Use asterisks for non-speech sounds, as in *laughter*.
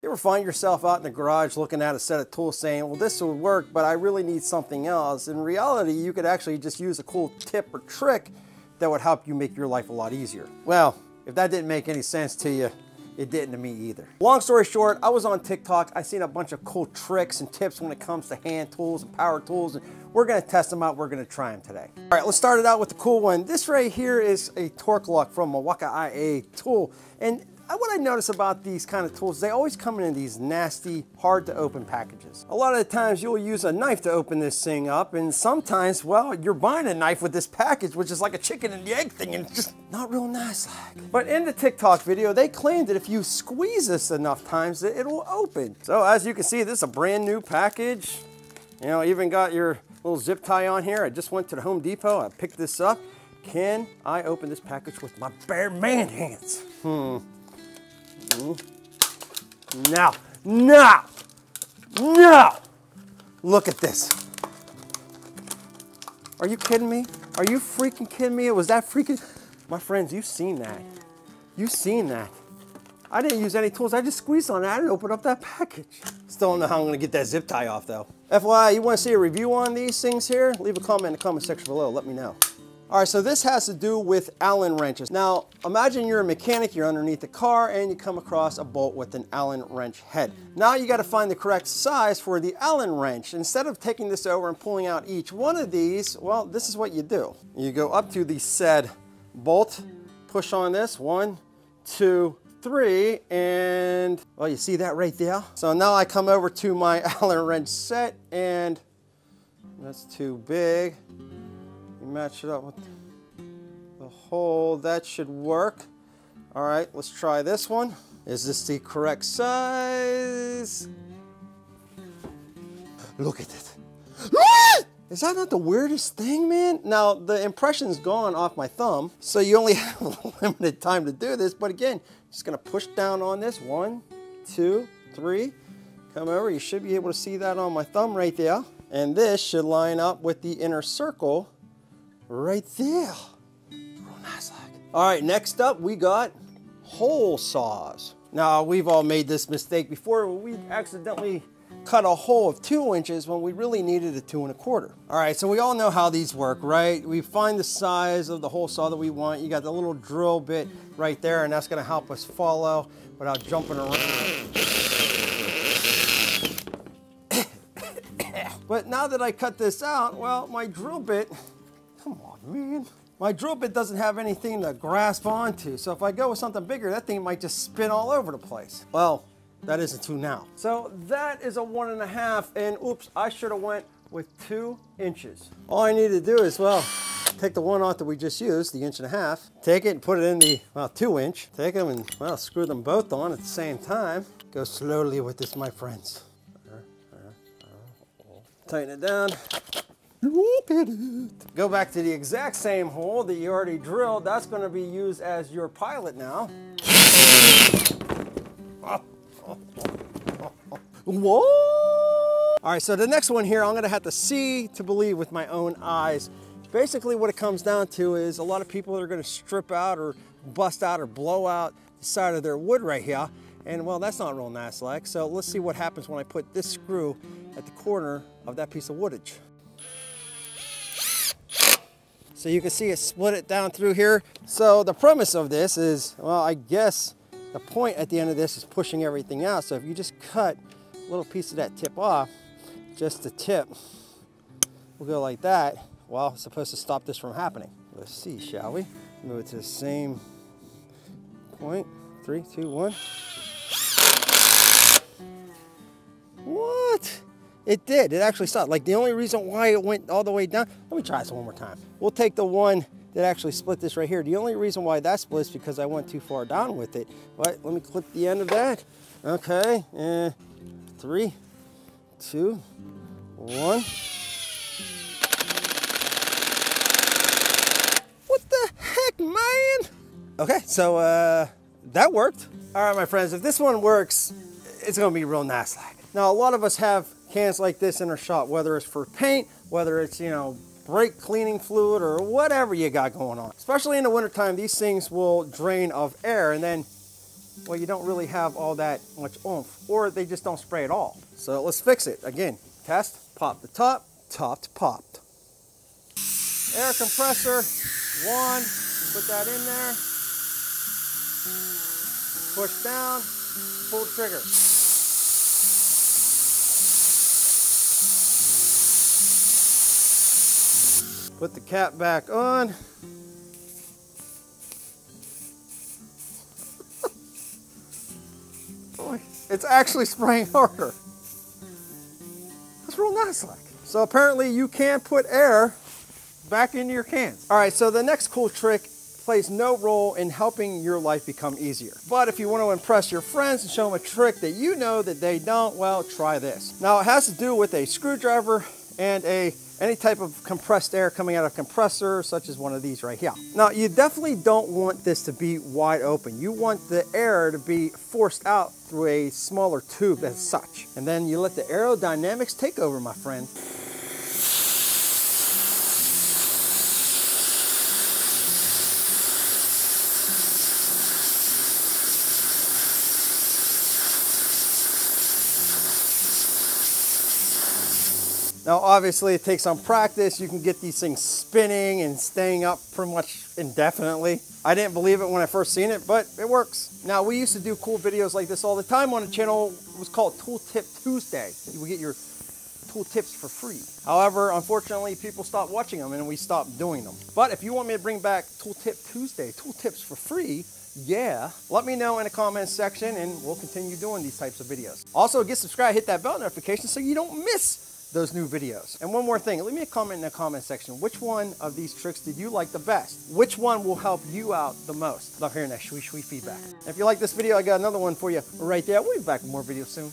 You ever find yourself out in the garage looking at a set of tools saying, well, this would work, but I really need something else. In reality, you could actually just use a cool tip or trick that would help you make your life a lot easier. Well, if that didn't make any sense to you, it didn't to me either. Long story short, I was on TikTok. I seen a bunch of cool tricks and tips when it comes to hand tools and power tools. And we're gonna test them out. We're gonna try them today. All right, let's start it out with the cool one. This right here is a torque lock from Milwaukee IA tool. And what I notice about these kind of tools, they always come in these nasty, hard to open packages. A lot of the times you'll use a knife to open this thing up and sometimes, well, you're buying a knife with this package, which is like a chicken and the egg thing and just not real nice like. But in the TikTok video, they claim that if you squeeze this enough times, that it will open. So as you can see, this is a brand new package. You know, even got your little zip tie on here. I just went to the Home Depot, I picked this up. Can I open this package with my bare man hands? Hmm. Now, now, now, look at this. Are you kidding me? Are you freaking kidding me? It was that freaking, my friends, you've seen that. You've seen that. I didn't use any tools. I just squeezed on it. I didn't open up that package. Still don't know how I'm gonna get that zip tie off though. FYI, you wanna see a review on these things here? Leave a comment in the comment section below. Let me know. All right, so this has to do with Allen wrenches. Now, imagine you're a mechanic, you're underneath the car, and you come across a bolt with an Allen wrench head. Now you gotta find the correct size for the Allen wrench. Instead of taking this over and pulling out each one of these, well, this is what you do. You go up to the said bolt, push on this, one, two, three, and, well, you see that right there? So now I come over to my *laughs* Allen wrench set, and that's too big You match it up with the hole. That should work. All right, let's try this one. Is this the correct size? Look at it. Is that not the weirdest thing, man? Now, the impression's gone off my thumb, so you only *laughs* have limited time to do this. But again, just gonna push down on this. One, two, three. Come over, you should be able to see that on my thumb right there. And this should line up with the inner circle right there. All right, next up we got hole saws. Now we've all made this mistake before. We accidentally cut a hole of two inches when we really needed a two and a quarter. All right, so we all know how these work, right? We find the size of the hole saw that we want. You got the little drill bit right there, and that's gonna help us follow without jumping around. *coughs* but now that I cut this out, well, my drill bit Come on, man. My drill bit doesn't have anything to grasp onto, so if I go with something bigger, that thing might just spin all over the place. Well, that isn't two now. So that is a one and a half, and oops, I should have went with two inches. All I need to do is, well, take the one off that we just used, the inch and a half, take it and put it in the, well, two inch, take them and, well, screw them both on at the same time. Go slowly with this, my friends. Tighten it down. Look at it. Go back to the exact same hole that you already drilled. That's going to be used as your pilot now. Whoa! All right, so the next one here, I'm gonna have to see to believe with my own eyes. Basically what it comes down to is a lot of people are gonna strip out or bust out or blow out the side of their wood right here. And well, that's not real nice like. So let's see what happens when I put this screw at the corner of that piece of woodage. So you can see it split it down through here. So the premise of this is, well, I guess the point at the end of this is pushing everything out. So if you just cut little piece of that tip off, just the tip We'll go like that. Well, it's supposed to stop this from happening. Let's see, shall we? Move it to the same point. Three, two, one. What? It did, it actually stopped. Like the only reason why it went all the way down, let me try this one more time. We'll take the one that actually split this right here. The only reason why that split is because I went too far down with it. But let me clip the end of that. Okay, three, two, one. What the heck, man? Okay, so uh, that worked. All right, my friends, if this one works, it's gonna be real nice. Now, a lot of us have cans like this in our shop, whether it's for paint, whether it's, you know, brake cleaning fluid or whatever you got going on. Especially in the wintertime, these things will drain of air and then well, you don't really have all that much oomph, or they just don't spray at all. So let's fix it. Again, test, pop the top, topped, popped. Air compressor, one, put that in there. Push down, pull trigger. Put the cap back on. It's actually spraying harder. That's real nice like. So apparently you can put air back into your cans. All right, so the next cool trick plays no role in helping your life become easier. But if you want to impress your friends and show them a trick that you know that they don't, well, try this. Now it has to do with a screwdriver and a any type of compressed air coming out of a compressor, such as one of these right here. Now, you definitely don't want this to be wide open. You want the air to be forced out through a smaller tube as such. And then you let the aerodynamics take over, my friend. Now, obviously, it takes some practice. You can get these things spinning and staying up pretty much indefinitely. I didn't believe it when I first seen it, but it works. Now, we used to do cool videos like this all the time on the channel. It was called Tool Tip Tuesday. You would get your tool tips for free. However, unfortunately, people stopped watching them and we stopped doing them. But if you want me to bring back Tool Tip Tuesday, tool tips for free, yeah, let me know in the comments section and we'll continue doing these types of videos. Also, get subscribed, hit that bell notification so you don't miss those new videos. And one more thing, leave me a comment in the comment section. Which one of these tricks did you like the best? Which one will help you out the most? Love hearing that shui shui feedback. Mm. if you like this video, I got another one for you right there. We'll be back with more videos soon.